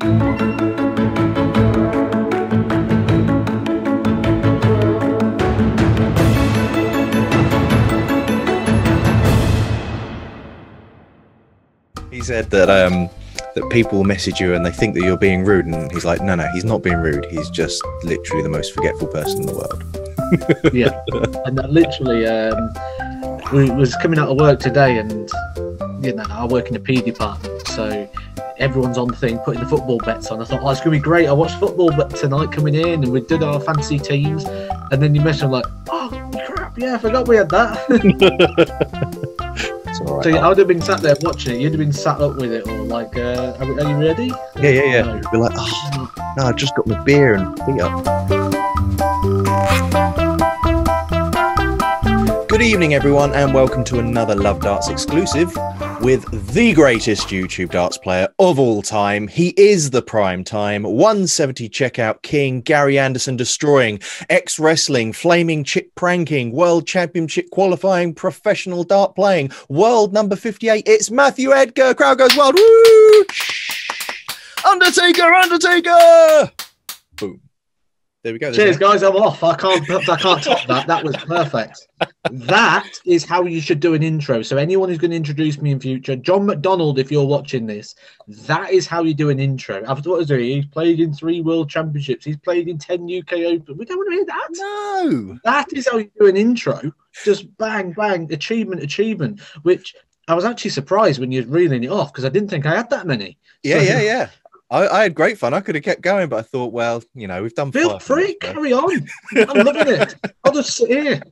He said that um, that people message you and they think that you're being rude, and he's like, no, no, he's not being rude. He's just literally the most forgetful person in the world. yeah, and that literally, um, we was coming out of work today, and you know, I work in the P department, so everyone's on the thing putting the football bets on. I thought, oh, it's gonna be great. I watched football bet tonight coming in, and we did our fancy teams, and then you I'm like, oh crap, yeah, I forgot we had that. It's all right. so I would have been sat there watching it. You'd have been sat up with it, or like, uh, are, are you ready? yeah, yeah, yeah. No. You'd be like, oh, no, I just got my beer and feet up. Good evening, everyone, and welcome to another Love Darts exclusive with the greatest YouTube darts player of all time. He is the prime time 170 checkout king, Gary Anderson destroying, ex wrestling, flaming chick pranking, world championship qualifying, professional dart playing, world number 58. It's Matthew Edgar. Crowd goes wild. Woo! Undertaker, Undertaker. Boom. There we go. Cheers, that. guys. I'm off. I can't. I can't top that. That was perfect. That is how you should do an intro. So anyone who's going to introduce me in future, John McDonald, if you're watching this, that is how you do an intro. After what is it? He's played in three World Championships. He's played in ten UK Open. We don't want to hear that. No. That is how you do an intro. Just bang, bang, achievement, achievement. Which I was actually surprised when you're reeling it off because I didn't think I had that many. Yeah, So- yeah, yeah. I, I had great fun. I could have kept going, but I thought, well, you know, we've done Feel free, minutes, carry on. I'm loving it. I'll just sit here.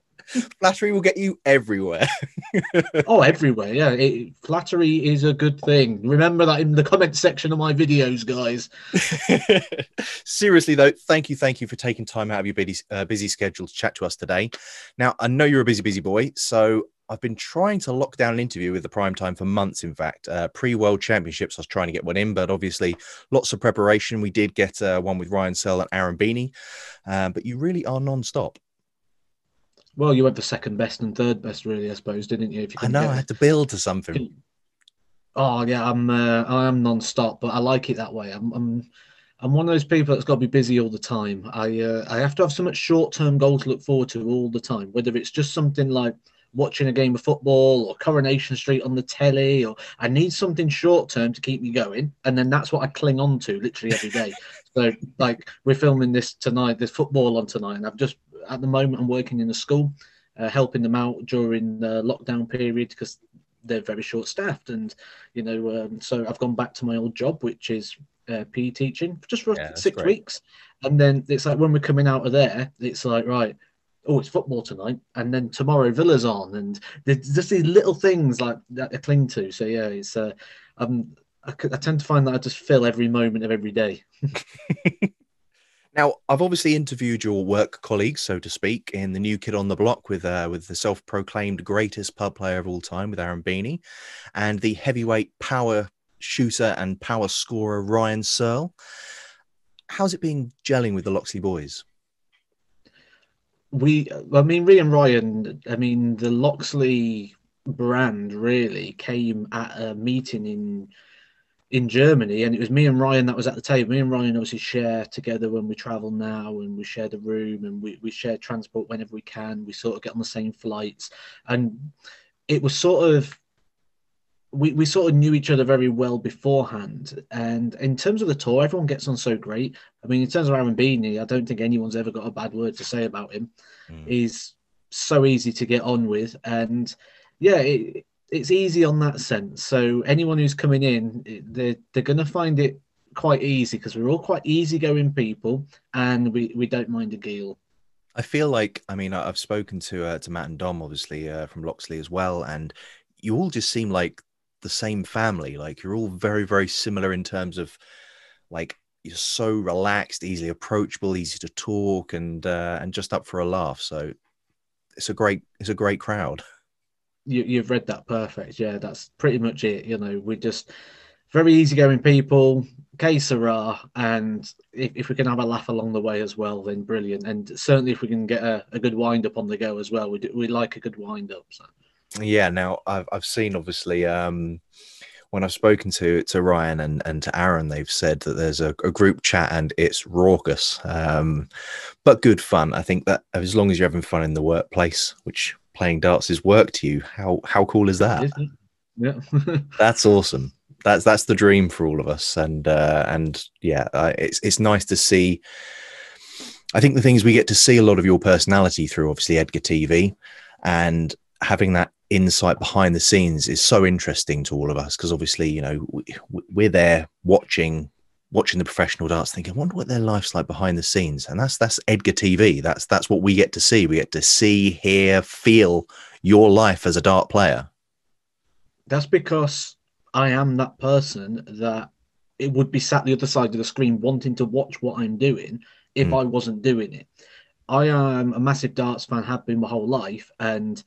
Flattery will get you everywhere. Oh, everywhere. Yeah, it, flattery is a good thing. Remember that in the comment section of my videos, guys. Seriously, though, thank you, thank you for taking time out of your busy, uh, busy schedule to chat to us today. Now, I know you're a busy, busy boy, so I've been trying to lock down an interview with the prime time for months. In fact, uh, pre World Championships, I was trying to get one in, but obviously, lots of preparation. We did get uh, one with Ryan Searle and Aaron Beeney, uh, but you really are non-stop. Well, you went for second best and third best, really, I suppose, didn't you? If you I know I had to build to something. Oh yeah, I'm. Uh, I am non-stop, but I like it that way. I'm. I'm I'm one of those people that's got to be busy all the time. I uh, I have to have so much short-term goal to look forward to all the time. Whether it's just something like watching a game of football or Coronation Street on the telly, or I need something short-term to keep me going, and then that's what I cling on to literally every day. so like we're filming this tonight. There's football on tonight, and I've just at the moment I'm working in a school, uh, helping them out during the lockdown period because they're very short-staffed, and you know, um, so I've gone back to my old job, which is uh, PE teaching, just for Yeah, six great. weeks, and then it's like when we're coming out of there, it's like right. Oh, it's football tonight, and then tomorrow Villa's on, and there's just these little things like that I cling to. So yeah, it's uh, um, I, I tend to find that I just fill every moment of every day. Now, I've obviously interviewed your work colleagues, so to speak, in the new kid on the block with uh, with the self-proclaimed greatest pub player of all time with Aaron Beeney, and the heavyweight power shooter and power scorer Ryan Searle. How's it been gelling with the Loxley boys? We i mean me and ryan i mean the loxley brand really came at a meeting in in germany and it was me and ryan that was at the table. Me and ryan obviously share together when we travel now and we share the room and we, we share transport whenever we can. We sort of get on the same flights. And it was sort of we, we sort of knew each other very well beforehand. And in terms of the tour, everyone gets on so great. I mean, in terms of Aaron Beeney, I don't think anyone's ever got a bad word to say about him. Mm. He's so easy to get on with. And yeah, it, it's easy on that sense. So anyone who's coming in, they're, they're going to find it quite easy because we're all quite easygoing people and we, we don't mind a deal. I feel like, I mean, I've spoken to uh, to Matt and Dom, obviously uh, from Loxley as well, and you all just seem like the same family. Like you're all very, very similar in terms of like you're so relaxed, easily approachable, easy to talk, and uh, and just up for a laugh. So it's a great it's a great crowd. you, you've read that perfect. Yeah, that's pretty much it. You know, we just very easygoing people, que and if, if we can have a laugh along the way as well, then brilliant. And certainly if we can get a, a good wind up on the go as well, we do, we like a good wind up. So Yeah. Now I've I've seen obviously um, when I've spoken to to Ryan and, and to Aaron, they've said that there's a, a group chat and it's raucous, um, but good fun. I think that as long as you're having fun in the workplace, which playing darts is work to you, how how cool is that? Yeah, that's awesome. That's that's the dream for all of us, and uh, and yeah, uh, it's it's nice to see. I think the things we get to see a lot of your personality through, obviously Edgar TV, and having that insight behind the scenes is so interesting to all of us because obviously you know we, are there watching watching the professional darts thinking I wonder what their life's like behind the scenes. And that's that's edgar tv that's that's what we get to see. We get to see hear feel your life as a dart player. That's because i am that person that it would be sat the other side of the screen wanting to watch what i'm doing if mm. i wasn't doing it. I am a massive darts fan have been my whole life and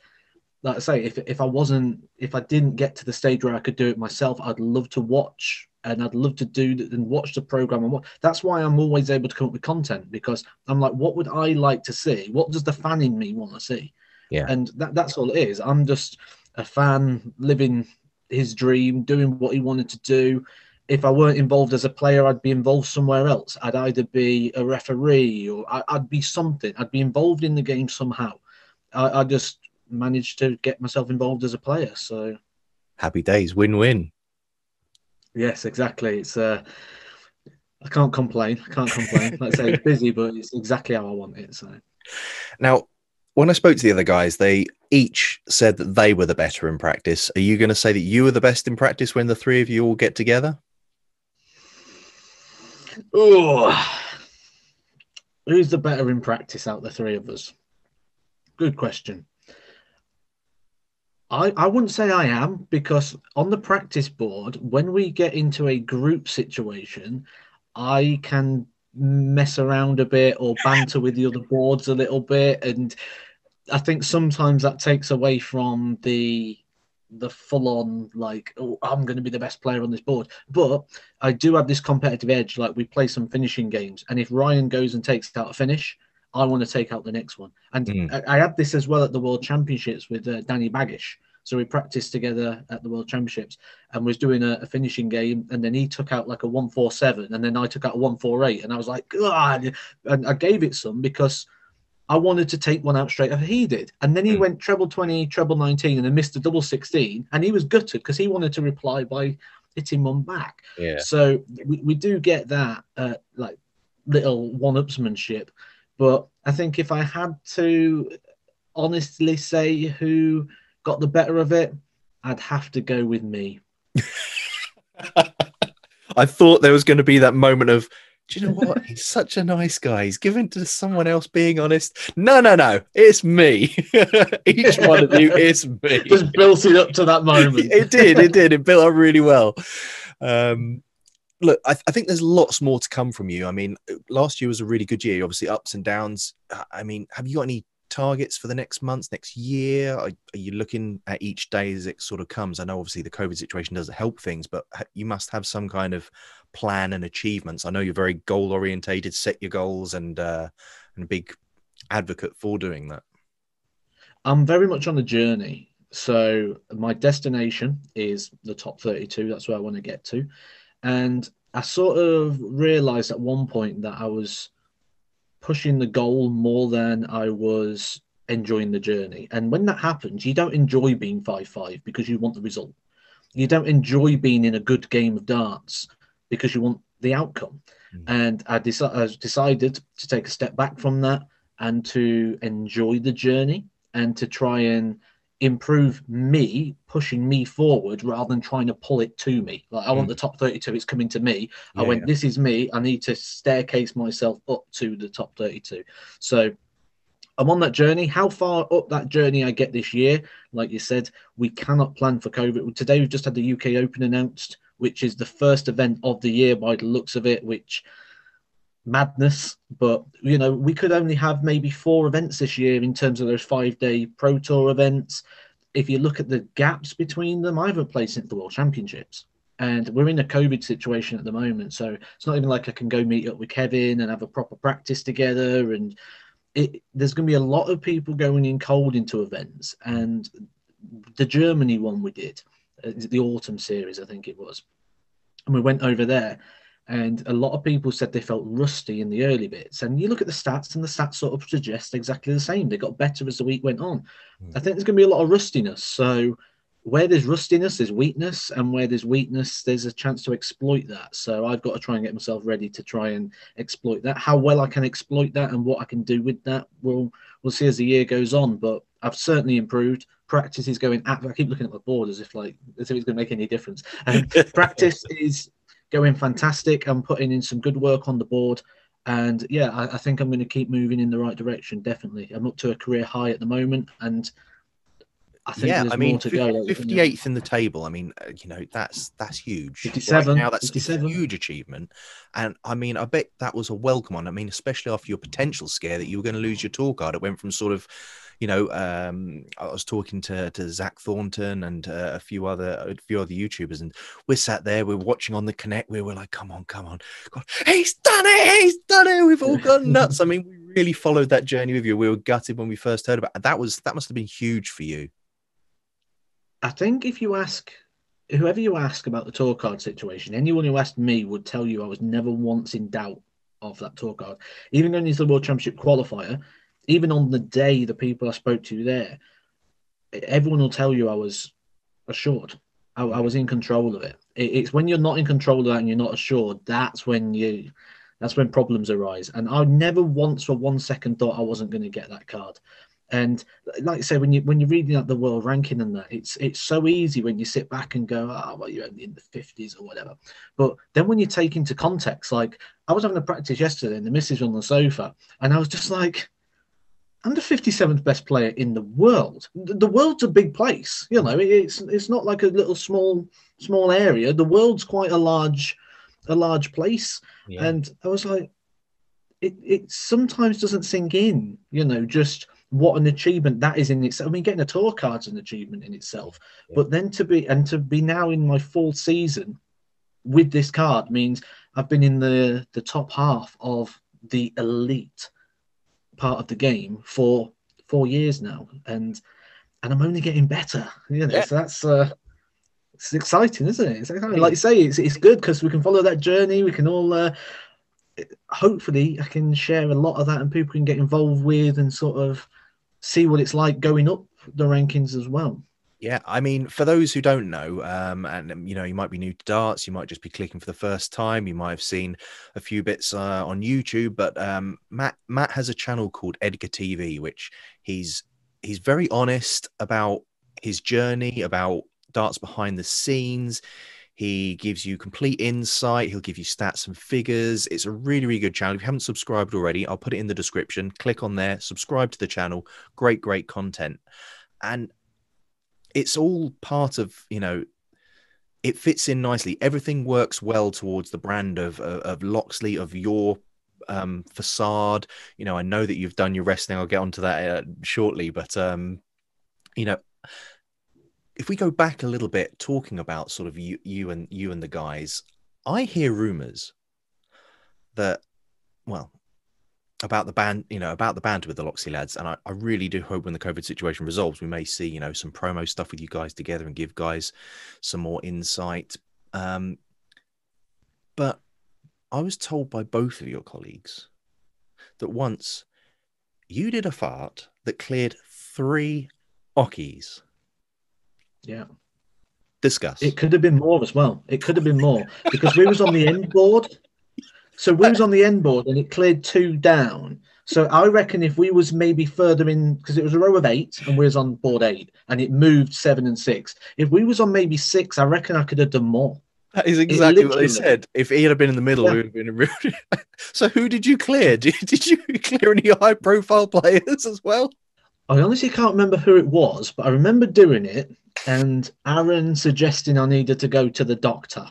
like I say, if if I wasn't, if I didn't get to the stage where I could do it myself, I'd love to watch and I'd love to do and watch the program. And what that's why I'm always able to come up with content because I'm like, what would I like to see? What does the fan in me want to see? Yeah, and that that's all it is. I'm just a fan living his dream, doing what he wanted to do. If I weren't involved as a player, I'd be involved somewhere else. I'd either be a referee or I, would be something. I'd be involved in the game somehow. I, I just managed to get myself involved as a player. So happy days, win win. Yes, exactly. It's uh, I can't complain. I can't complain. like I say, it's busy, but it's exactly how I want it. So now, when I spoke to the other guys, they each said that they were the better in practice. Are you going to say that you were the best in practice when the three of you all get together? Oh, who's the better in practice out the three of us? Good question. I, I wouldn't say I am because on the practice board, when we get into a group situation, I can mess around a bit or banter with the other boards a little bit. And I think sometimes that takes away from the the full on like oh I'm going to be the best player on this board but I do have this competitive edge like we play some finishing games and if Ryan goes and takes out a finish I want to take out the next one. And mm. I, I, had this as well at the World Championships with uh, Danny Baggish. So we practiced together at the World Championships and was doing a, a, finishing game. And then he took out like a 147 and then I took out a 148. And I was like, God. And I gave it some because I wanted to take one out straight after he did. And then he mm. went treble 20, treble 19, and then missed a double 16. And he was gutted because he wanted to reply by hitting one back. Yeah. So we, we do get that uh, like little one upsmanship but I think if I had to honestly say who got the better of it, I'd have to go with me. I thought there was going to be that moment of, do you know what? He's such a nice guy. He's given to someone else being honest. No, no, no. It's me. Each one of you is me. Just built it up to that moment. it did. It did. It built up really well. Um, look, I, th- I, think there's lots more to come from you. I mean, last year was a really good year, obviously ups and downs. I mean, have you got any targets for the next months, next year? Are, are, you looking at each day as it sort of comes? I know obviously the COVID situation doesn't help things, but you must have some kind of plan and achievements. I know you're very goal orientated, set your goals, and uh, and a big advocate for doing that. I'm very much on the journey. So my destination is the top 32. That's where I want to get to. And I sort of realized at one point that I was pushing the goal more than I was enjoying the journey. And when that happens, you don't enjoy being 5 5 because you want the result. You don't enjoy being in a good game of darts because you want the outcome. Mm. And I, deci- I decided to take a step back from that and to enjoy the journey and to try and improve me, pushing me forward rather than trying to pull it to me. Like I mm. want the top 32, it's coming to me. Yeah, I went, yeah. this is me. I need to staircase myself up to the top 32. So I'm on that journey. How far up that journey I get this year, like you said, we cannot plan for COVID. Today we've just had the UK Open announced, which is the first event of the year by the looks of it, which madness. But you know, we could only have maybe four events this year in terms of those five day pro tour events. If you look at the gaps between them, I haven't played since the World Championships. And we're in a COVID situation at the moment. So it's not even like I can go meet up with Kevin and have a proper practice together. And it, there's going to be a lot of people going in cold into events. And the Germany one we did, uh, the autumn series, I think it was, and we went over there. And a lot of people said they felt rusty in the early bits. And you look at the stats, and the stats sort of suggest exactly the same. They got better as the week went on. Mm. I think there's going to be a lot of rustiness. So where there's rustiness, there's weakness, and where there's weakness, there's a chance to exploit that. So I've got to try and get myself ready to try and exploit that. How well I can exploit that and what I can do with that, we'll we'll see as the year goes on. But I've certainly improved. Practice is going. At, I keep looking at the board as if like as if it's going to make any difference. And practice is going fantastic. I'm putting in some good work on the board. And yeah, I, I think I'm going to keep moving in the right direction. Definitely, I'm up to a career high at the moment, and I think yeah, I mean, 58th in the table. I mean, uh, you know, that's that's huge. 57 right now, that's 57. a huge achievement. And I mean, I bet that was a welcome one. I mean, especially after your potential scare that you were going to lose your tour card. It went from sort of, you know, um, I was talking to to Zach Thornton and uh, a few other a few other YouTubers, and we're sat there, we're watching on the Connect. We were like, "Come on, come on, God, he's done it! He's done it! We've all gone nuts." I mean, we really followed that journey with you. We were gutted when we first heard about it. That was that must have been huge for you. I think if you ask whoever you ask about the tour card situation, anyone who asked me would tell you I was never once in doubt of that tour card. Even going into the World Championship qualifier, even on the day the people I spoke to there, everyone will tell you I was assured. I, I was in control of it. it. It's when you're not in control of that and you're not assured, that's when you that's when problems arise. And I never once for one second thought I wasn't going to get that card. And like I say, when you when you're reading out the world ranking and that, it's it's so easy when you sit back and go, oh, well, you're only in the fifties or whatever. But then when you take into context, like I was having a practice yesterday, and the missus on the sofa, and I was just like, I'm the 57th best player in the world. The world's a big place, you know. It's it's not like a little small small area. The world's quite a large a large place, yeah. and I was like, it it sometimes doesn't sink in, you know, just what an achievement that is in itself. I mean, getting a tour card's an achievement in itself, yeah. but then to be and to be now in my full season with this card means I've been in the the top half of the elite part of the game for four years now, and and I'm only getting better. You know, yeah. so that's uh, it's exciting, isn't it? It's exciting. Like you say, it's it's good because we can follow that journey. We can all. Uh, hopefully, I can share a lot of that, and people can get involved with and sort of see what it's like going up the rankings as well. Yeah, I mean, for those who don't know, um, and um, you know, you might be new to darts, you might just be clicking for the first time, you might have seen a few bits uh, on YouTube, but um, Matt Matt has a channel called Edgar TV, which he's he's very honest about his journey, about darts behind the scenes. He gives you complete insight. He'll give you stats and figures. It's a really, really good channel. If you haven't subscribed already, I'll put it in the description. Click on there, subscribe to the channel. Great, great content. And it's all part of, you know, it fits in nicely. Everything works well towards the brand of, of, of Loxley, of your um, facade. You know, I know that you've done your wrestling. I'll get onto that uh, shortly, but um, you know, if we go back a little bit, talking about sort of you, you and you and the guys, I hear rumors that, well, about the band, you know, about the band with the Loxley lads, and I, I really do hope when the COVID situation resolves, we may see, you know, some promo stuff with you guys together and give guys some more insight. Um, but I was told by both of your colleagues that once you did a fart that cleared three oches yeah. Discuss. It could have been more as well. It could have been more because we was on the end board. So we was on the end board and it cleared two down. So I reckon if we was maybe further in because it was a row of eight and we was on board eight and it moved seven and six. If we was on maybe six, I reckon I could have done more. That is exactly what they said. If he had been in the middle, yeah. we would have been a real. so who did you clear? Did, did you clear any high profile players as well? I honestly can't remember who it was, but I remember doing it and Aaron suggesting I needed to go to the doctor.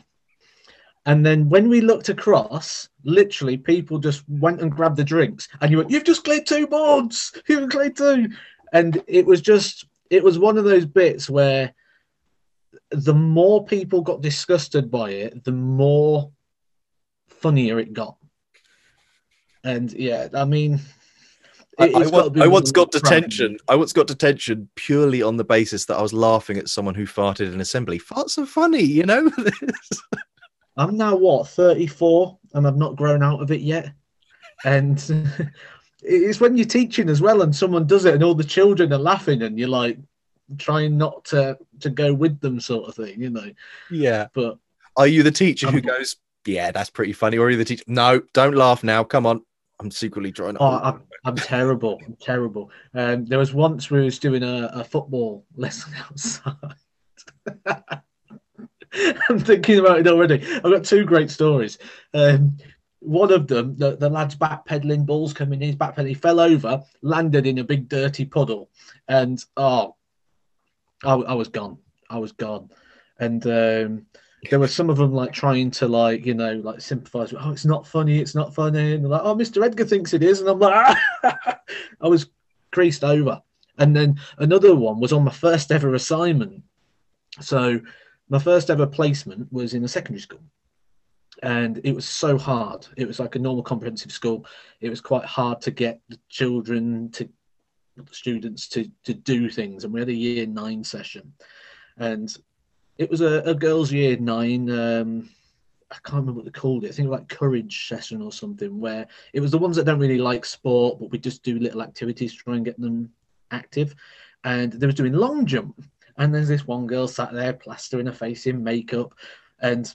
And then when we looked across, literally people just went and grabbed the drinks, and you went, "You've just cleared two boards. You've cleared two. And it was just, it was one of those bits where the more people got disgusted by it, the more funnier it got. And yeah, I mean, I, I, I once got detention. I once got detention purely on the basis that I was laughing at someone who farted in assembly. Farts are funny, you know. I'm now what 34, and I've not grown out of it yet. And it's when you're teaching as well, and someone does it, and all the children are laughing, and you're like trying not to to go with them, sort of thing, you know. Yeah. But are you the teacher who goes, "Yeah, that's pretty funny," or are you the teacher? No, don't laugh now. Come on. I'm secretly trying to. Oh, I'm, I'm terrible. I'm terrible. Um, there was once we was doing a, a football lesson outside. I'm thinking about it already. I've got two great stories. Um, one of them, the, the lad's backpedaling, balls coming in, his backpedaling, he fell over, landed in a big dirty puddle, and oh, I, I was gone. I was gone. And um, there were some of them like trying to like you know like sympathize with oh it's not funny it's not funny and like oh mr edgar thinks it is and i'm like i was creased over and then another one was on my first ever assignment so my first ever placement was in a secondary school and it was so hard it was like a normal comprehensive school it was quite hard to get the children to the students to to do things and we had a year nine session and it was a, a girls' year nine. Um, I can't remember what they called it. I think like courage session or something, where it was the ones that don't really like sport, but we just do little activities to try and get them active. And they was doing long jump, and there's this one girl sat there plastering her face in makeup, and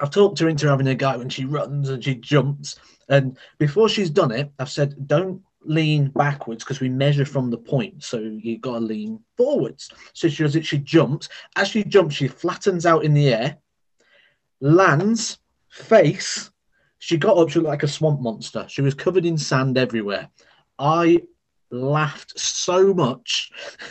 I've talked her into having a go when she runs and she jumps. And before she's done it, I've said, don't lean backwards because we measure from the point. So you've got to lean forwards. So she does it, she jumps. As she jumps, she flattens out in the air, lands, face. She got up, she looked like a swamp monster. She was covered in sand everywhere. I laughed so much.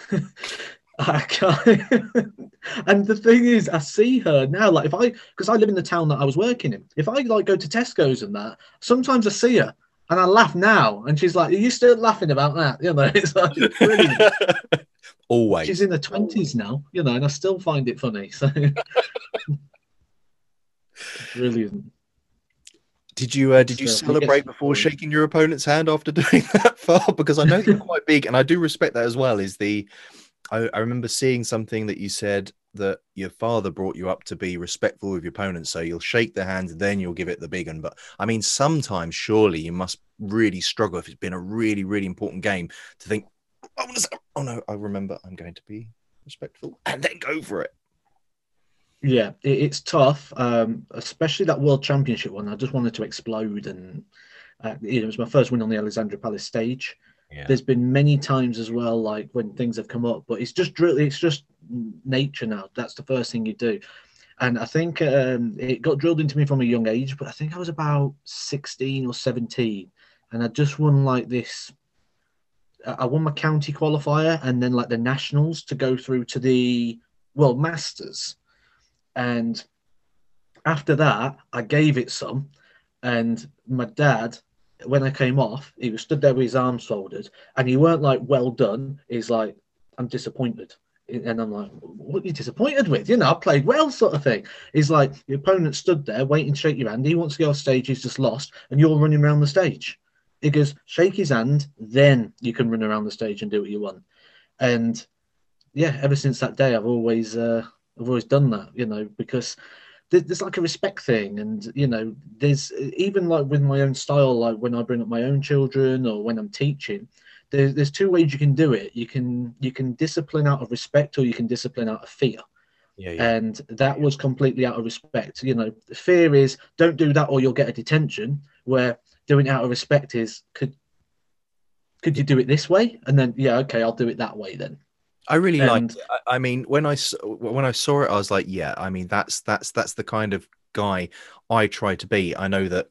I can't. and the thing is, I see her now. Like if I, because I live in the town that I was working in. If I like go to Tesco's and that, sometimes I see her and I laugh now, and she's like, "Are you still laughing about that?" You know, it's like brilliant. Always. She's in the twenties now, you know, and I still find it funny. So brilliant. Did you uh, did you celebrate before shaking your opponent's hand after doing that far? Because I know you're quite big, and I do respect that as well. Is the I, I remember seeing something that you said that your father brought you up to be respectful with your opponents. So you'll shake their hand, then you'll give it the big one. But I mean, sometimes surely you must really struggle if it's been a really, really important game to think, oh, oh no, I remember I'm going to be respectful and then go for it. Yeah, it's tough, um, especially that World Championship one. I just wanted to explode, and uh, it was my first win on the Alexandra Palace stage. Yeah. There's been many times as well, like when things have come up, but it's just really, it's just nature now. That's the first thing you do. And I think um, it got drilled into me from a young age, but I think I was about 16 or 17. And I just won like this. I won my county qualifier and then like the nationals to go through to the World Masters. And after that, I gave it some. And my dad, when I came off, he was stood there with his arms folded and he weren't like, well done. He's like, I'm disappointed and I'm like, what are you disappointed with? You know, I played well, sort of thing. He's like, your opponent stood there waiting to shake your hand. He wants to go off stage, he's just lost, and you're running around the stage. He goes, shake his hand, then you can run around the stage and do what you want. And yeah, ever since that day, I've always, uh, I've always done that, you know, because there's like a respect thing and you know there's even like with my own style like when i bring up my own children or when i'm teaching there's, there's two ways you can do it. You can you can discipline out of respect, or you can discipline out of fear. Yeah, yeah. And that was completely out of respect. You know, the fear is don't do that or you'll get a detention. Where doing out of respect is could could you do it this way? And then yeah, okay, I'll do it that way then. I really and, liked. It. I mean, when I when I saw it, I was like, yeah. I mean, that's that's that's the kind of guy I try to be. I know that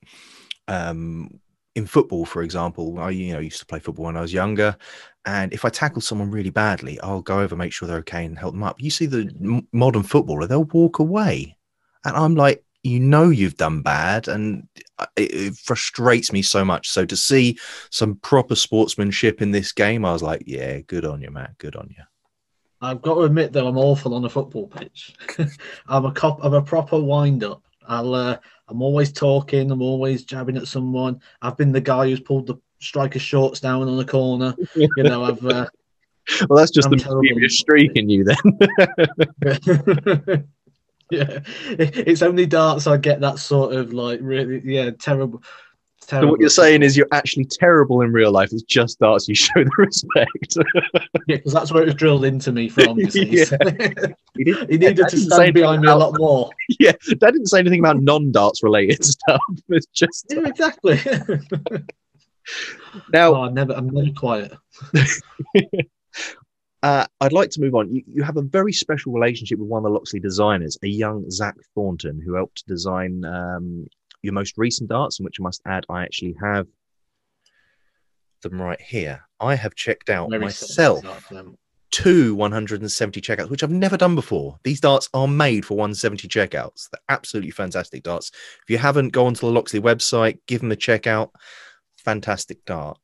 um, in football, for example, I you know used to play football when I was younger, and if I tackle someone really badly, I'll go over, make sure they're okay, and help them up. You see the modern footballer, they'll walk away, and I'm like, you know, you've done bad, and it, it frustrates me so much. So to see some proper sportsmanship in this game, I was like, yeah, good on you, Matt, good on you. I've got to admit, though, I'm awful on a football pitch. I'm a cop. I'm a proper wind up. I'll uh, I'm always talking. I'm always jabbing at someone. I've been the guy who's pulled the striker shorts down on the corner. You know, I've. Uh, well, that's just I'm the mischievous streak in you, then. yeah, it's only darts I get that sort of like really yeah terrible. So what you're saying is you're actually terrible in real life. It's just darts you show the respect. Yeah, because that's where it was drilled into me from. You see. Yeah. he, he needed to stand behind me a lot more. Yeah, that didn't say anything about non-darts related stuff. It's just Yeah, exactly. now. oh, I'm never, I'm never quiet. Uh, I'd like to move on. You, you have a very special relationship with one of the Loxley designers, a young Zach Thornton, who helped design um, your most recent darts, and which I must add, I actually have them right here. I have checked out Very myself them. two 170 checkouts, which I've never done before. These darts are made for 170 checkouts. They're absolutely fantastic darts. If you haven't, go onto the Loxley website, give them a checkout. Fantastic dart.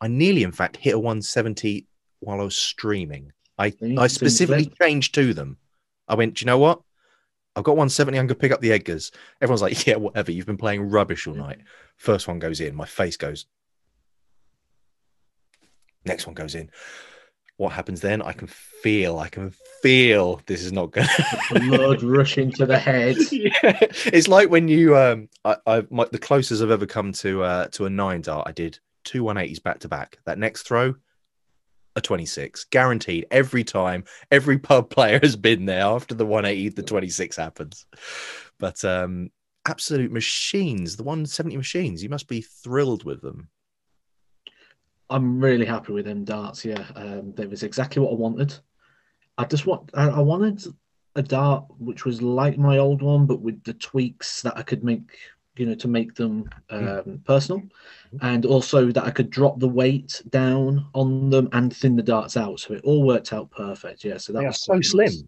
I nearly, in fact, hit a 170 while I was streaming. I, I specifically changed to them. I went, do you know what? I've got 170. I'm going to pick up the Edgars. Everyone's like, yeah, whatever. You've been playing rubbish all night. First one goes in. My face goes. Next one goes in. What happens then? I can feel, I can feel this is not good. The blood rushing to the head. yeah. It's like when you, um, I, I, my, the closest I've ever come to, uh, to a nine dart, I did two 180s back to back. That next throw, a 26, guaranteed every time. Every pub player has been there after the 180, the 26 happens. But um, absolute machines, the 170 machines, you must be thrilled with them. I'm really happy with them darts. Yeah, um, that was exactly what I wanted. I just want, I, I wanted a dart which was like my old one, but with the tweaks that I could make, you know, to make them um, personal, and also that I could drop the weight down on them and thin the darts out. So it all worked out perfect. Yeah, so that They was so slim. nice.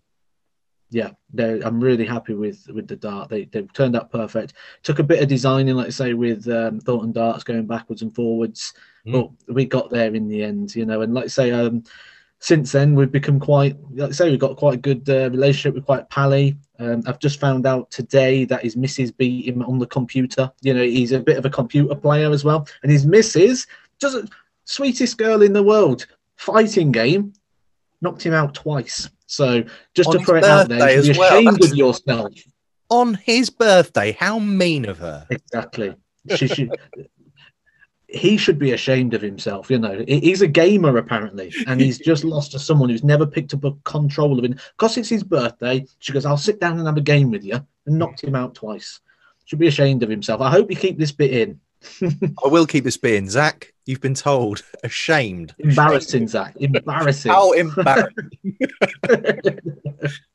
Yeah, they I'm really happy with with the dart. They they've turned out perfect. Took a bit of designing, like I say, with um, Thornton darts going backwards and forwards, Mm. but we got there in the end, you know. And like I say, um, since then we've become quite, like I say, we've got quite a good uh, relationship with quite Pally. Um, I've just found out today that his missus beat him on the computer. You know, he's a bit of a computer player as well, and his missus, just sweetest girl in the world, fighting game, knocked him out twice. So just On to put it out there, be well. ashamed of yourself. On his birthday, how mean of her. Exactly. She should. He should be ashamed of himself, you know. He's a gamer apparently, and he's just lost to someone who's never picked up a control of it. Because it's his birthday, she goes, "I'll sit down and have a game with you," and knocked him out twice. Should be ashamed of himself. I hope you keep this bit in. I will keep this bit in, Zach, you've been told. Ashamed. Embarrassing, Zach. Embarrassing. How embarrassing.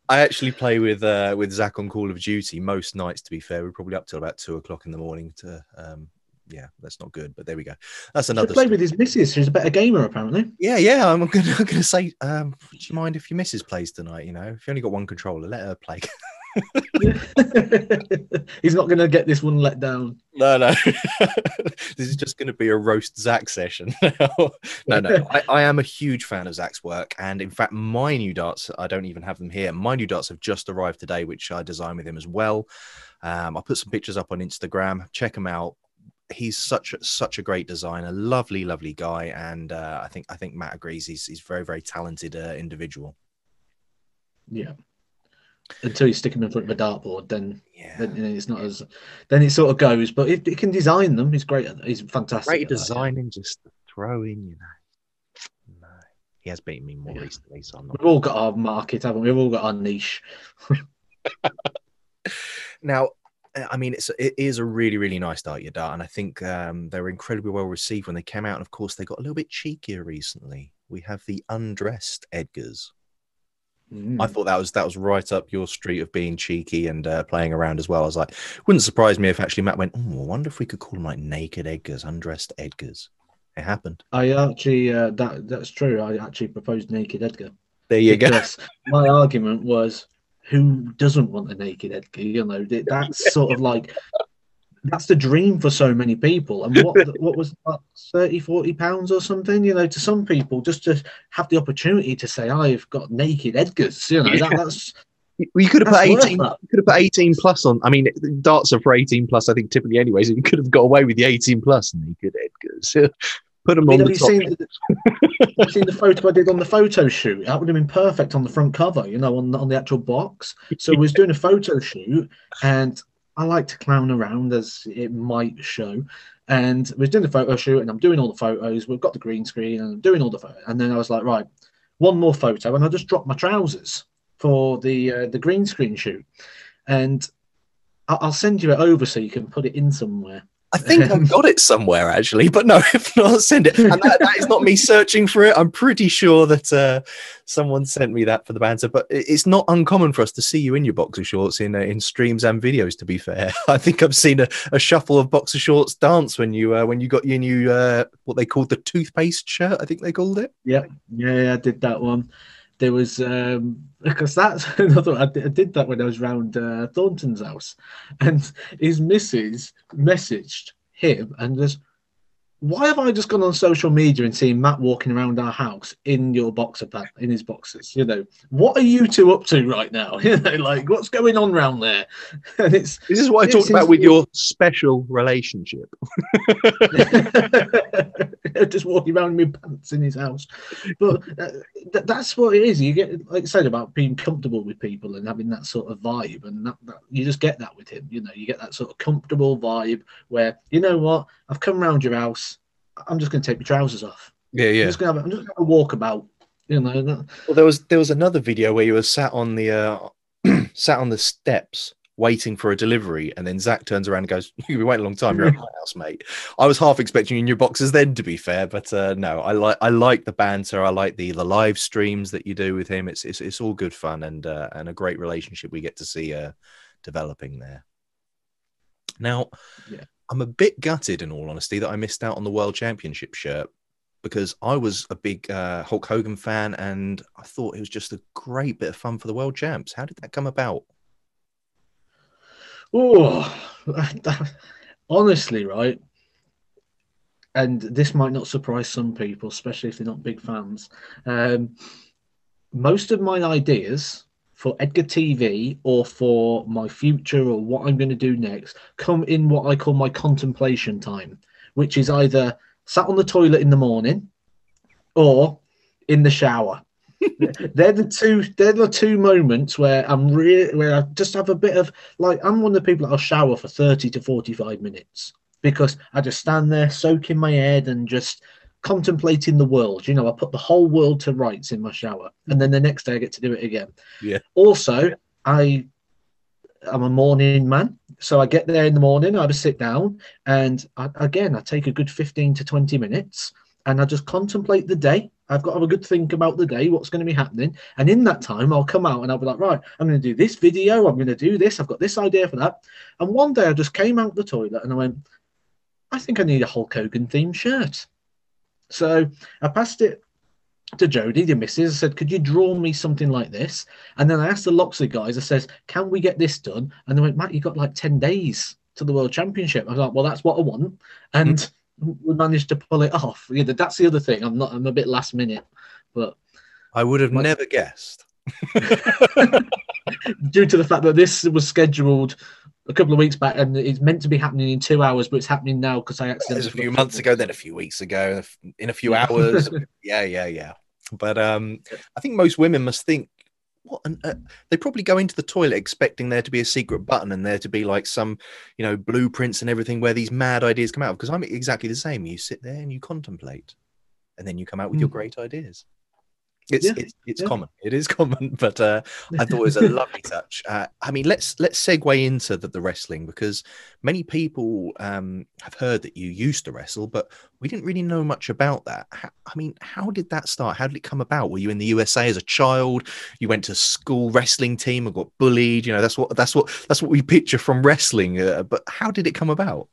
I actually play with uh, with Zach on Call of Duty most nights. To be fair, we're probably up till about two o'clock in the morning. To um, yeah, that's not good, but there we go. That's another. play story. with his missus. She's a better gamer, apparently. Yeah, yeah. I'm gonna, I'm gonna say. Um, do you mind if your missus plays tonight? You know, if you only got one controller, let her play. He's not going to get this one let down. no, no. this is just gonna be a roast Zach session. no, no. I, I am a huge fan of Zach's work, and in fact, my new darts. I don't even have them here. My new darts have just arrived today, which I designed with him as well. Um, I'll put some pictures up on Instagram. Check them out. He's such a, such a great designer, lovely, lovely guy, and uh, I think I think Matt agrees. He's he's a very very talented uh, individual. Yeah. Until you stick him in front of a dartboard, then Yeah, then you know, it's not as then it sort of goes. But if he can design them, he's great. at- He's fantastic. great at that, yeah. designing, just throwing, you know. No, he has beaten me more Yeah. recently, so I'm not. We've all got our market, haven't we? We've all got our niche. Now, I mean, it's it is a really really nice dart your dart, and I think um, they were incredibly well received when they came out. And of course, they got a little bit cheekier recently. We have the undressed Edgars. Mm. I thought that was that was right up your street of being cheeky and uh, playing around as well. I was like, wouldn't surprise me if actually Matt went, oh, I wonder if we could call them like naked Edgars, undressed Edgars. It happened. I actually uh, that that's true. I actually proposed naked Edgar. There you go. my argument was who doesn't want a naked Edgar? You know, that's sort of like that's the dream for so many people. And what what was that, 30, 40 pounds or something? You know, to some people, just to have the opportunity to say, I've got naked Edgars, you know, that, that's Well, you could have put That's worth 18 you could have put 18 plus on. I mean, darts are for 18 plus, I think, typically anyway. So you could have got away with the 18 plus naked Edgars. Put them I mean, on have the you top. seen the, you seen the photo I did on the photo shoot? That would have been perfect on the front cover, you know, on the, on the actual box. So we was doing a photo shoot, and I like to clown around as it might show. And we was doing the photo shoot, and I'm doing all the photos. We've got the green screen, and I'm doing all the photos. And then I was like, right, one more photo, and I just dropped my trousers for the uh, the green screen shoot, and I'll send you it over so you can put it in somewhere. I think I've got it somewhere actually, but no, if not, send it. And that, that is not me searching for it. I'm pretty sure that uh, someone sent me that for the banter. But it's not uncommon for us to see you in your boxer shorts in uh, in streams and videos. To be fair, I think I've seen a, a shuffle of boxer shorts dance when you uh, when you got your new uh, what they called the toothpaste shirt. I think they called it. Yeah, yeah, I did that one. There was um because that's another. I I did that when I was round uh, Thornton's house, and his missus messaged him and just, why have I just gone on social media and seen Matt walking around our house in your boxer pack in his boxers? You know, what are you two up to right now? You know, like what's going on around there? And it's This is what I talked about with your special relationship. just walking around in my pants in his house. But uh, th- that's what it is. You get, like I said, about being comfortable with people and having that sort of vibe, and that, that you just get that with him. You know, you get that sort of comfortable vibe where you know what, I've come round your house. I'm just going to take my trousers off. Yeah, I'm yeah. just going to have, I'm just going to walk about. You know, Well, there was there was another video where you were sat on the uh, sat on the steps waiting for a delivery, and then Zach turns around and goes, "You've been waiting a long time. You're at my house, mate." I was half expecting you in your boxes then, to be fair, but uh, no, I like I like the banter. I like the the live streams that you do with him. It's it's, it's all good fun and uh, and a great relationship we get to see uh, developing there. Now, Yeah. I'm a bit gutted, in all honesty, that I missed out on the World Championship shirt because I was a big uh, Hulk Hogan fan and I thought it was just a great bit of fun for the World Champs. How did that come about? Oh, honestly, right? And this might not surprise some people, especially if they're not big fans. Um, most of my ideas for Edgar TV or for my future or what I'm going to do next come in what I call my contemplation time, which is either sat on the toilet in the morning or in the shower. they're the two. They're the two moments where I'm really where I just have a bit of like I'm one of the people that'll shower for thirty to forty-five minutes because I just stand there soaking my head and just contemplating the world. You know, I put the whole world to rights in my shower, and then the next day I get to do it again. Yeah. Also, I I'm a morning man, so I get there in the morning. I just sit down, and I, again I take a good fifteen to twenty minutes, and I just contemplate the day. I've got to have a good think about the day, what's going to be happening, and in that time I'll come out and I'll be like, right, I'm going to do this video, I'm going to do this, I've got this idea for that. And one day I just came out the toilet and I went, I think I need a Hulk Hogan themed shirt. So I passed it to Jodie, the missus. I said, Could you draw me something like this? And then I asked the Loxley guys, I says, Can we get this done? And they went, Matt, you got like 10 days to the World Championship. I was like, Well, that's what I want. And mm. we managed to pull it off. Yeah, that's the other thing. I'm not I'm a bit last minute, but I would have What- never guessed. due to the fact that this was scheduled a couple of weeks back and it's meant to be happening in two hours, but it's happening now because I It was a few months ago, then a few weeks ago, in a few hours. yeah, yeah, yeah. But um, I think most women must think, what? An, uh, they probably go into the toilet expecting there to be a secret button and there to be like some, you know, blueprints and everything where these mad ideas come out. Because I'm exactly the same. You sit there and you contemplate, and then you come out with your Mm. great ideas. It's Yeah, it's, it's yeah. common. It is common, but uh, I thought it was a lovely touch. Uh, I mean, let's let's segue into the, the wrestling because many people um, have heard that you used to wrestle, but we didn't really know much about that. How, I mean, how did that start? How did it come about? Were you in the USA as a child? You went to school wrestling team and got bullied. You know, that's what that's what that's what we picture from wrestling. Uh, but how did it come about?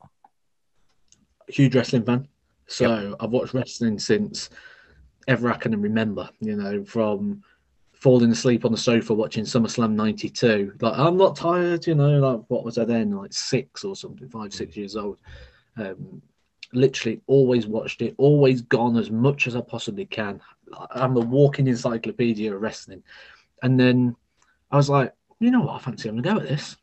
huge wrestling fan. So I've watched wrestling since ever I can remember, you know, from falling asleep on the sofa watching SummerSlam 92. Like, I'm not tired, you know, like, what was I then? Like six or something, five, six years old. Um, literally always watched it, always gone as much as I possibly can. I'm a walking encyclopedia of wrestling. And then I was like, you know what? I fancy having a go at this.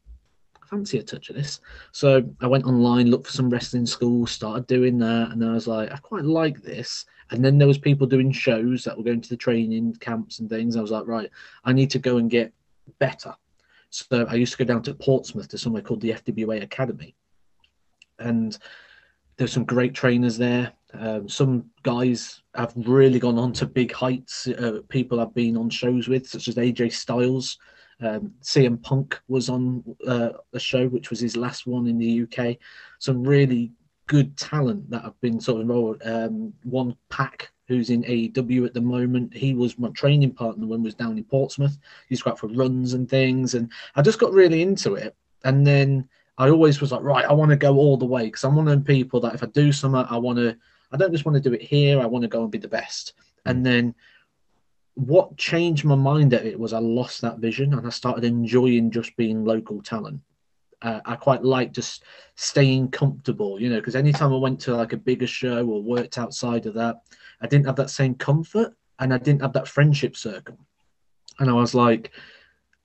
I fancy a touch of this. So I went online, looked for some wrestling schools, started doing that, and I was like, I quite like this. And then there was people doing shows that were going to the training camps and things. I was like, right, I need to go and get better. So I used to go down to Portsmouth to somewhere called the FWA Academy, and there's some great trainers there. Um, some guys have really gone on to big heights. Uh, people I've been on shows with, such as AJ Styles. Um, CM Punk was on uh, a show, which was his last one in the UK. Some really good talent that have been sort of involved. Um, one pack who's in AEW at the moment, he was my training partner when I was down in Portsmouth. He's go out for runs and things, and I just got really into it. And then I always was like, right, I want to go all the way because I'm one of them people that if I do something, I want to. I don't just want to do it here. I want to go and be the best. And then what changed my mind at it was I lost that vision and I started enjoying just being local talent. Uh, I quite like just staying comfortable, you know, because anytime I went to like a bigger show or worked outside of that, I didn't have that same comfort and I didn't have that friendship circle. And I was like,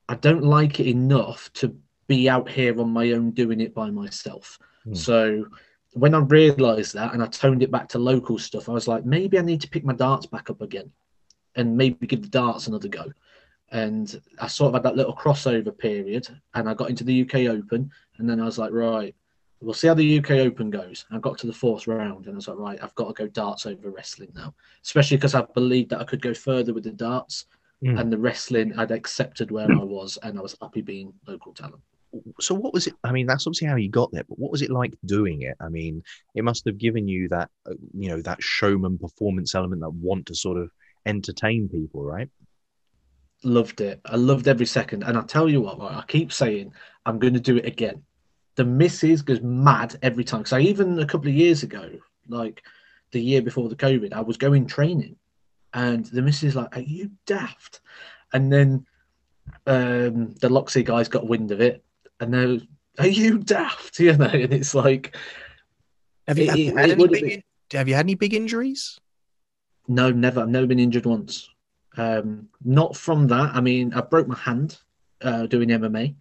I don't like it enough to be out here on my own doing it by myself. Mm. So when I realized that and I toned it back to local stuff, I was like, maybe I need to pick my darts back up again and maybe give the darts another go. And I sort of had that little crossover period, and I got into the UK Open, and then I was like, right, we'll see how the UK Open goes. I got to the fourth round, and I was like, right, I've got to go darts over wrestling now, especially because I believed that I could go further with the darts, mm. and the wrestling I'd accepted where I was, and I was happy being local talent. So what was it? I mean, that's obviously how you got there, but what was it like doing it? I mean, it must have given you that, uh, you know, that showman performance element that want to sort of entertain people, right? Loved it. I loved every second. And I tell you what, I keep saying I'm going to do it again. The missus goes mad every time. So even a couple of years ago, like the year before the COVID, I was going training, and the missus like, "Are you daft?" And then um, the Loxley guys got wind of it, and they're, "Are you daft?" You know, and it's like, have you, it, had, any big, have you had any big injuries? No, never. I've never been injured once. Um, not from that. I mean, I broke my hand uh, doing MMA.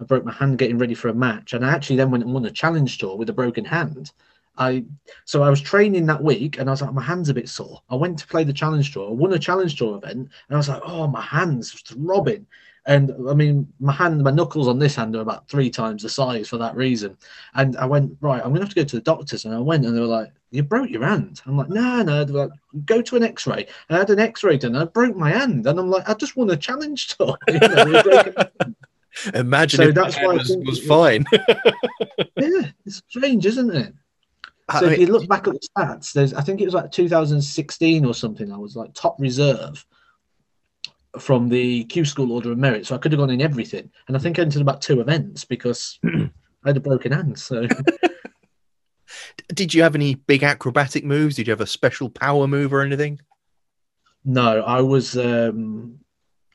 I broke my hand getting ready for a match, and I actually then went and won a challenge tour with a broken hand. I so I was training that week, and I was like, my hand's a bit sore. I went to play the challenge tour, I won a challenge tour event, and I was like, oh, my hand's throbbing. And I mean, my hand, my knuckles on this hand are about three times the size for that reason. And I went, right, I'm going to have to go to the doctors. And I went, and they were like, you broke your hand. I'm like, no, no. They're like, go to an X-ray. I had an X-ray done. I broke my hand, and I'm like, I just won a challenge tour. You know, Imagine so if that's why was, was fine. yeah, it's strange, isn't it? So if you look back at the stats, there's I think it was like 2016 or something. I was like top reserve from the Q School Order of Merit, so I could have gone in everything. And I think I entered about two events because I had a broken hand. So, did you have any big acrobatic moves? Did you have a special power move or anything? No, I was. Um,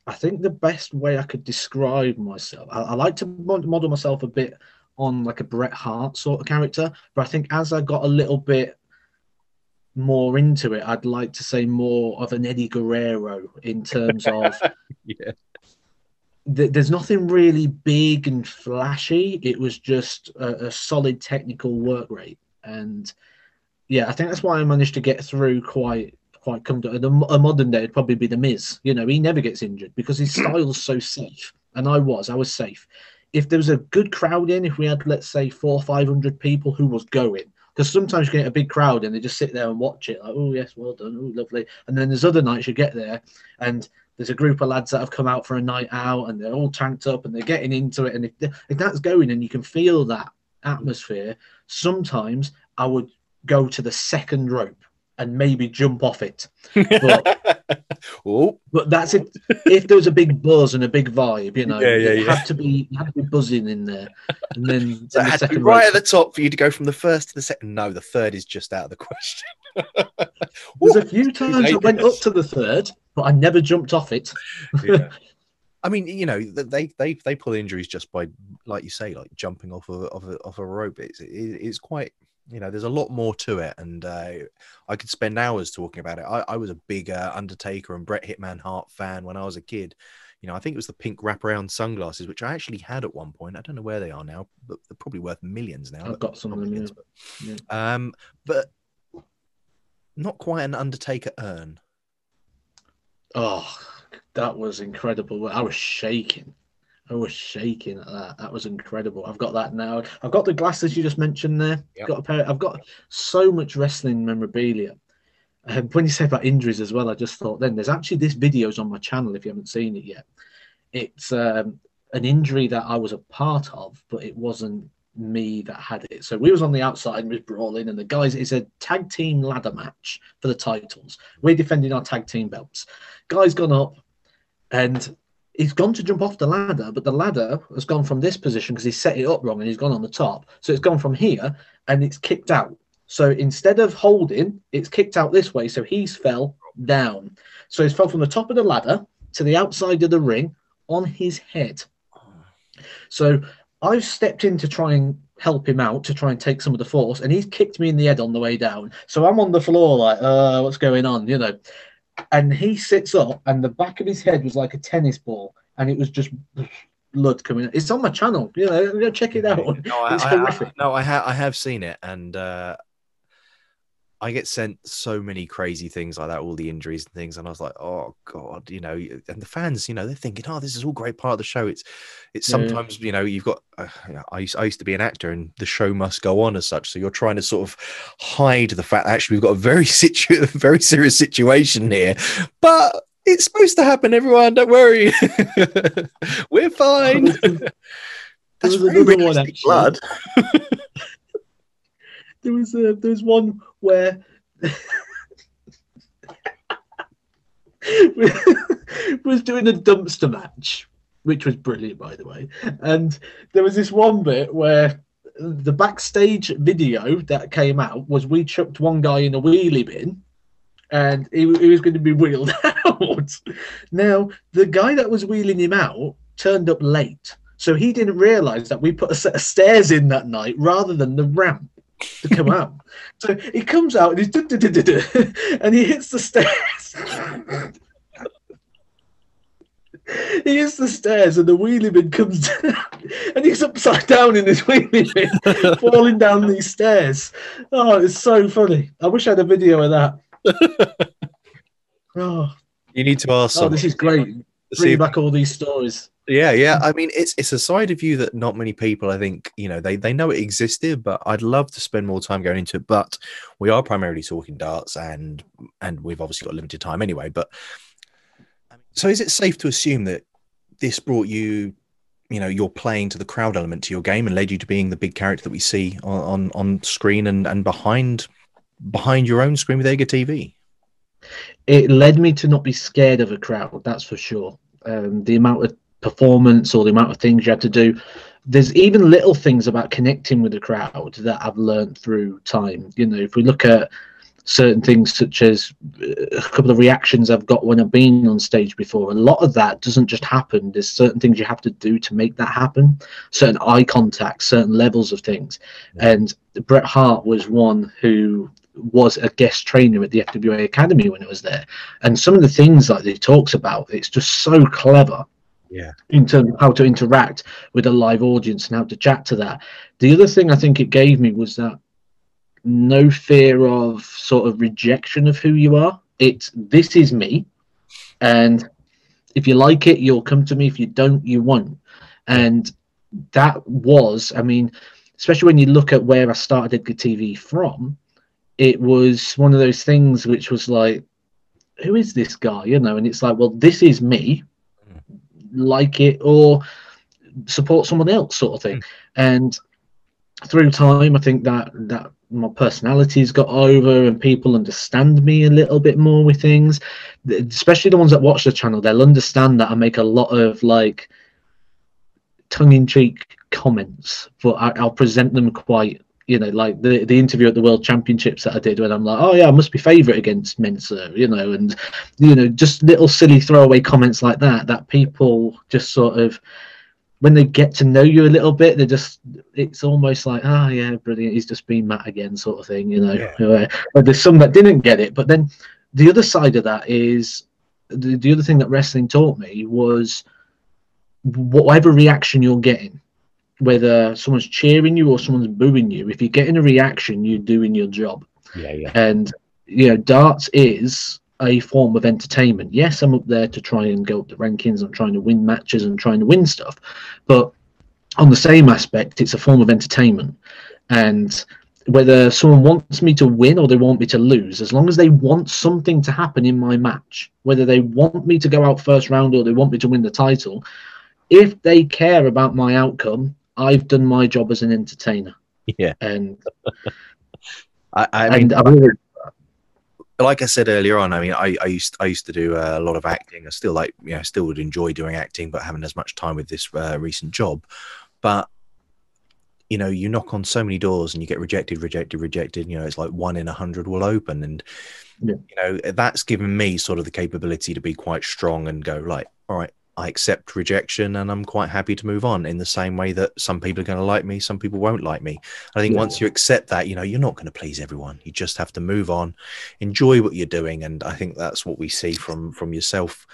I think the best way I could describe myself, I, I like to model myself a bit on like a Bret Hart sort of character, but I think as I got a little bit more into it, I'd like to say more of an Eddie Guerrero in terms of. yeah. Th- there's nothing really big and flashy. It was just a, a solid technical work rate, and yeah, I think that's why I managed to get through quite quite come to a, a modern day. It'd probably be the Miz. You know, he never gets injured because his style's so safe, and I was, I was safe. If there was a good crowd in, if we had let's say four, five hundred people who was going, because sometimes you get a big crowd and they just sit there and watch it, like, oh yes, well done, oh lovely. And then there's other nights you get there and there's a group of lads that have come out for a night out and they're all tanked up and they're getting into it. And if, if that's going and you can feel that atmosphere, sometimes I would go to the second rope and maybe jump off it. But, oh. but that's it. If there was a big buzz and a big vibe, you know, yeah, yeah, it yeah. had to be had to be buzzing in there. And then so it had to be right at the top for you to go from the first to the second. No, the third is just out of the question. There's a few times I went up to the third, but I never jumped off it. yeah. I mean, you know, they they they pull injuries just by, like you say, like jumping off of of a, off a rope. It's it, it's quite you know, there's a lot more to it, and uh, I could spend hours talking about it. I, I was a big uh, Undertaker and Bret Hitman Hart fan when I was a kid. you know, I think it was the pink wraparound sunglasses, which I actually had at one point. I don't know where they are now, but they're probably worth millions now. I've got some of them. Millions, Yeah. but, um, but not quite an Undertaker urn. Oh, that was incredible. I was shaking. I was shaking at that. That was incredible. I've got that now. I've got the glasses you just mentioned there. Yep. Got a pair. I've got so much wrestling memorabilia. Um, when you say about injuries as well, I just thought then there's actually this video's on my channel if you haven't seen it yet. It's um, an injury that I was a part of, but it wasn't me that had it. So we was on the outside and was brawling, and the guys. It's a tag team ladder match for the titles. We're defending our tag team belts. Guy's gone up, and he's gone to jump off the ladder, but the ladder has gone from this position because he set it up wrong and he's gone on the top. So it's gone from here and it's kicked out. So instead of holding, it's kicked out this way. So he's fell down. So he's fell from the top of the ladder to the outside of the ring on his head. So I've stepped in to try and help him out to try and take some of the force, and he's kicked me in the head on the way down. So I'm on the floor like, uh, what's going on? You know. And he sits up, and the back of his head was like a tennis ball, and it was just blood coming. out. It's on my channel. You know, go check it out. No, I, It's I, I, no, I, ha- I have seen it, and uh, I get sent so many crazy things like that, all the injuries and things, and I was like, oh god, you know. And the fans, you know, they're thinking, oh, this is all great part of the show. It's, it's sometimes, you know, you've got. Uh, you know, I used, I used to be an actor, and the show must go on as such. So you're trying to sort of hide the fact that actually we've got a very situ- very serious situation here, but. It's supposed to happen, everyone. Don't worry. We're fine. there That's was very another one actually. blood. There was a, there was one where we was doing a dumpster match, which was brilliant, by the way. And there was this one bit where the backstage video that came out was we chucked one guy in a wheelie bin. And he, he was going to be wheeled out. Now, the guy that was wheeling him out turned up late. So he didn't realize that we put a set of stairs in that night rather than the ramp to come out. So he comes out and he's du- du- du- du- du, and he hits the stairs. he hits the stairs and the wheelie bin comes down and he's upside down in his wheelie bin, falling down these stairs. Oh, it's so funny. I wish I had a video of that. Oh, You need to ask. oh this is great. see Bring back all these stories. Yeah, yeah. I mean, it's it's a side of you that not many people, I think, you know, they they know it existed, but I'd love to spend more time going into it. But we are primarily talking darts, and and we've obviously got limited time anyway. But so, is it safe to assume that this brought you, you know, your playing to the crowd element to your game and led you to being the big character that we see on on, on screen and and behind behind your own screen with Edgar TV? it led me to not be scared of a crowd that's for sure um, the amount of performance or the amount of things you had to do. There's even little things about connecting with the crowd that i've learned through time. You know if we look at certain things such as uh, a couple of reactions i've got when i've been on stage before a lot of that doesn't just happen. There's certain things you have to do to make that happen. Certain eye contact certain levels of things. And bret hart was one who was a guest trainer at the FWA Academy when it was there, and some of the things that he talks about, it's just so clever. Yeah. In terms of how to interact with a live audience and how to chat to that. The other thing I think it gave me was that no fear of sort of rejection of who you are. It's this is me, and if you like it, you'll come to me. If you don't, you won't. And that was, I mean, especially when you look at where I started Edgar TV from, it was one of those things which was like, who is this guy? You know, and it's like, well, this is me, like it or support someone else, sort of thing. Hmm. And through time, I think that that my personality's got over and people understand me a little bit more with things. Especially the ones that watch the channel, they'll understand that I make a lot of like tongue-in-cheek comments, but I, I'll present them quite you know, like the the interview at the World Championships that I did when I'm like, oh yeah, I must be favourite against Mensah, you know, and you know, just little silly throwaway comments like that that people just sort of when they get to know you a little bit, they just it's almost like, oh yeah, brilliant, he's just been Matt again, sort of thing, you know. Yeah. Where there's some that didn't get it, but then the other side of that is the, the other thing that wrestling taught me was whatever reaction you're getting, whether someone's cheering you or someone's booing you, if you're getting a reaction, you're doing your job. Yeah, yeah. And you know, darts is a form of entertainment. Yes, I'm up there to try and go up the rankings. I'm trying to win matches and trying to win stuff, but on the same aspect, it's a form of entertainment. And whether someone wants me to win or they want me to lose, as long as they want something to happen in my match, whether they want me to go out first round or they want me to win the title, if they care about my outcome, I've done my job as an entertainer. Yeah. And I, I mean, and I really, like I said earlier on, I mean, I, I used I used to do a lot of acting. I still like, you know, still would enjoy doing acting, but haven't as much time with this uh, recent job. But you know, you knock on so many doors and you get rejected, rejected, rejected. You know, it's like one in a hundred will open, and Yeah. you know that's given me sort of the capability to be quite strong and go like, all right, I accept rejection and I'm quite happy to move on. In the same way that some people are going to like me, some people won't like me. I think Yeah. once you accept that, you know, you're not going to please everyone. You just have to move on, enjoy what you're doing, and I think that's what we see from from yourself.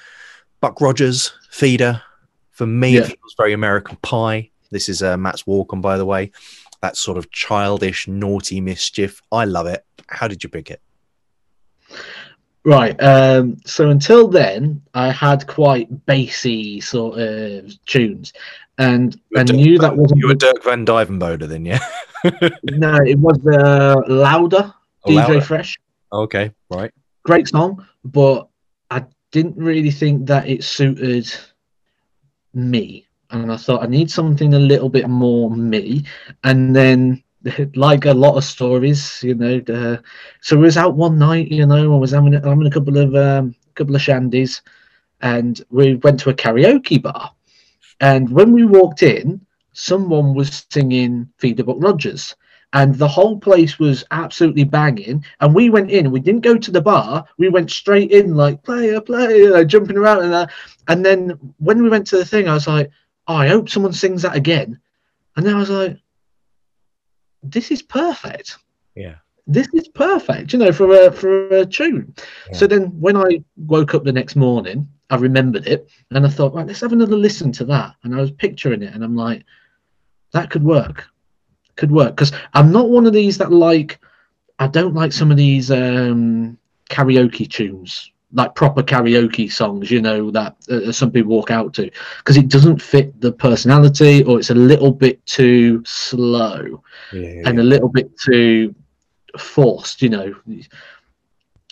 Buck Rogers, feeder. For me, Yeah. it feels very American Pie. This is uh, Matt's walk-on, by the way. That sort of childish, naughty mischief. I love it. How did you pick it? Right. Um, so until then, I had quite bassy sort of tunes, and I knew that wasn't. You were Dirk van Duijvenbode then, yeah? no, it was uh, louder. Oh, DJ Louder. Fresh, Okay, right. great song, but I didn't really think that it suited me, and I thought I need something a little bit more me, and then. Like a lot of stories, you know. Uh, so we was out one night, you know, I was having a, having a couple of um, couple of shandies, and we went to a karaoke bar. And when we walked in, someone was singing Feeder Buck Rogers. And the whole place was absolutely banging. And we went in, we didn't go to the bar, we went straight in, like player, player, jumping around. And, that. and then when we went to the thing, I was like, oh, I hope someone sings that again. And then I was like, this is perfect Yeah. this is perfect, you know, for a for a tune. Yeah. So then when I woke up the next morning, I remembered it and I thought, right, let's have another listen to that. And I was picturing it and I'm like, that could work. Could work. Because I'm not one of these that like I don't like some of these um karaoke tunes, like proper karaoke songs, you know, that uh, some people walk out to, because it doesn't fit the personality or it's a little bit too slow Yeah. and a little bit too forced, you know.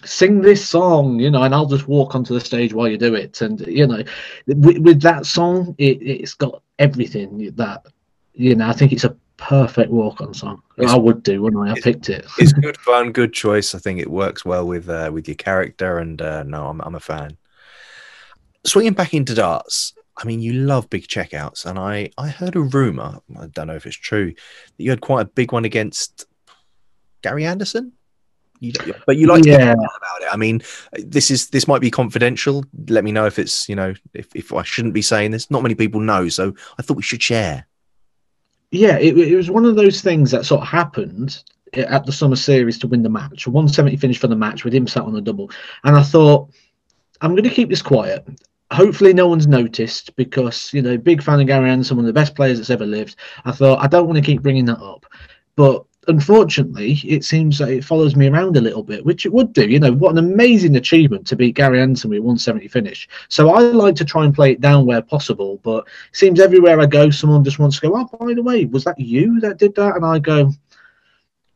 Sing this song, you know, and I'll just walk onto the stage while you do it. And you know, with, with that song, it, it's got everything that you know. I think it's a perfect walk-on song. It's- I would do when I it's- picked it. it's good fun, good choice. I think it works well with uh, with your character, and uh, no, I'm I'm a fan. Swinging back into darts, I mean, you love big checkouts, and I I heard a rumor. I don't know if it's true that you had quite a big one against Gary Anderson. You, but you like yeah. about it. I mean, this is this might be confidential. Let me know if it's you know if, if I shouldn't be saying this. Not many people know, so I thought we should share. Yeah, it, it was one of those things that sort of happened eh, at the summer series to win the match. 170 finish for the match with him sat on a double. And I thought, I'm going to keep this quiet. Hopefully, no one's noticed because, you know, big fan of Gary Anderson, one of the best players that's ever lived. I thought, I don't want to keep bringing that up. But unfortunately, it seems that it follows me around a little bit, which it would do. You know, what an amazing achievement to beat Gary Anderson with a 170 finish. So I like to try and play it down where possible, but it seems everywhere I go, someone just wants to go, oh, by the way, was that you that did that? And I go,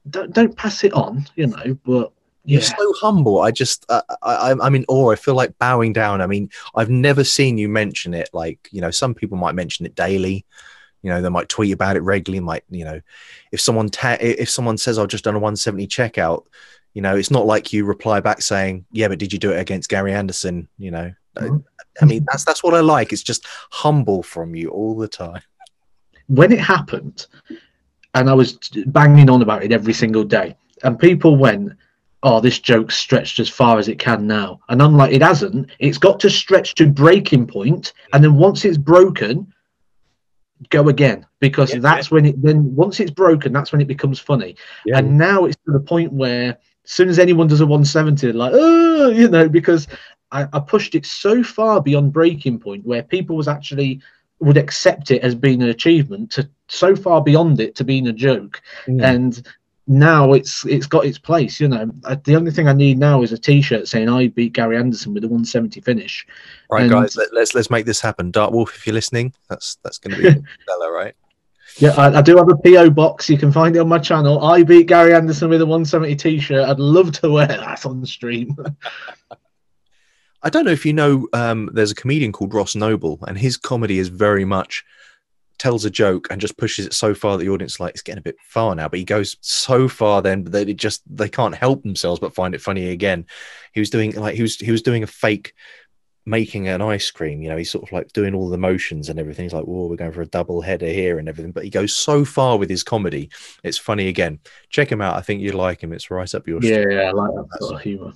don't, don't pass it on, you know, but You're so humble. I just, uh, I, I'm in awe. I feel like bowing down. I mean, I've never seen you mention it. Like, you know, some people might mention it daily. You know, they might tweet about it regularly. Might, you know, if someone ta- if someone says I've just done a 170 checkout, you know, it's not like you reply back saying, "Yeah, but did you do it against Gary Anderson?" You know, I- Mhm. I mean, that's that's what I like. It's just humble from you all the time. when it happened, and I was banging on about it every single day, and people went, "Oh, this joke's stretched as far as it can now," and I'm "It hasn't. It's got to stretch to breaking point, and then once it's broken, go again because Yeah, that's when it. Then once it's broken, that's when it becomes funny. Yeah, And now it's to the point where as soon as anyone does a 170, they're like, oh, you know, because I, I pushed it so far beyond breaking point where people was actually would accept it as being an achievement to so far beyond it to being a joke Mm. and now it's it's got its place you know the only thing i need now is a t-shirt saying i beat gary anderson with a 170 finish Right, And- guys, let, let's let's make this happen. Dark Wolf, if you're listening, that's that's going to be Stella, right? yeah I, I do have a po box you can find it on my channel i beat gary anderson with a 170 t-shirt i'd love to wear that on the stream I don't know if you know. Um, there's a comedian called Ross Noble, and his comedy is very much tells a joke and just pushes it so far that the audience like it's getting a bit far now. But he goes so far then that it just they can't help themselves but find it funny again. He was doing like he was he was doing a fake making an ice cream. You know, he's sort of like doing all the motions and everything. He's like, "Whoa, we're going for a double header here and everything." But he goes so far with his comedy, it's funny again. Check him out. I think you'd like him. It's right up your street. yeah i like that sort of humor